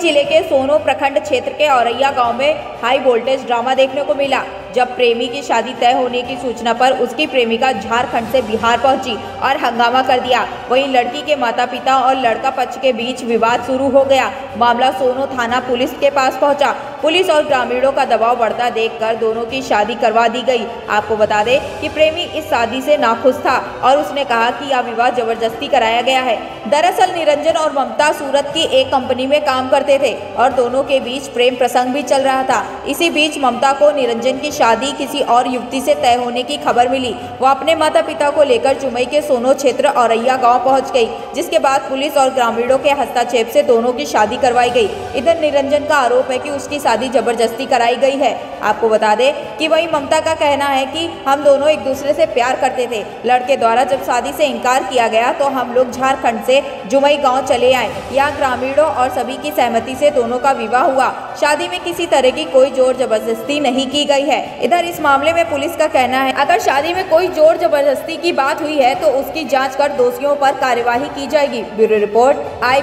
ज़िले के सोनो प्रखंड क्षेत्र के औरैया गाँव में हाई वोल्टेज ड्रामा देखने को मिला। जब प्रेमी की शादी तय होने की सूचना पर उसकी प्रेमिका झारखंड से बिहार पहुँची और हंगामा कर दिया। वहीं लड़की के माता पिता और लड़का पक्ष के बीच विवाद शुरू हो गया। मामला सोनो थाना पुलिस के पास पहुँचा। पुलिस और ग्रामीणों का दबाव बढ़ता देखकर दोनों की शादी करवा दी गई। आपको बता दें कि प्रेमी इस शादी से नाखुश था और उसने कहा कि यह विवाह ज़बरदस्ती कराया गया है। दरअसल निरंजन और ममता सूरत की एक कंपनी में काम करते थे और दोनों के बीच प्रेम प्रसंग भी चल रहा था। इसी बीच ममता को निरंजन की शादी किसी और युवती से तय होने की खबर मिली। वो अपने माता पिता को लेकर चुमई के सोनो क्षेत्र औरैया गाँव पहुँच गई, जिसके बाद पुलिस और ग्रामीणों के हस्ताक्षेप से दोनों की शादी करवाई गई। इधर निरंजन का आरोप है कि उसकी शादी ज़बरदस्ती कराई गई है। आपको बता दें कि वही ममता का कहना है कि हम दोनों एक दूसरे से प्यार करते थे। लड़के द्वारा जब शादी से इनकार किया गया तो हम लोग झारखंड से जुमई गाँव चले आए। यहाँ ग्रामीणों और सभी की सहमति से दोनों का विवाह हुआ। शादी में किसी तरह की कोई ज़ोर ज़बरदस्ती नहीं की गई है। इधर इस मामले में पुलिस का कहना है, अगर शादी में कोई ज़ोर ज़बरदस्ती की बात हुई है तो उसकी जाँच कर दोषियों पर कार्यवाही की जाएगी। ब्यूरो रिपोर्ट आई